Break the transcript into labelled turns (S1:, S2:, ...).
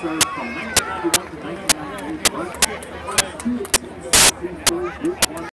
S1: served from 1991 to 1998.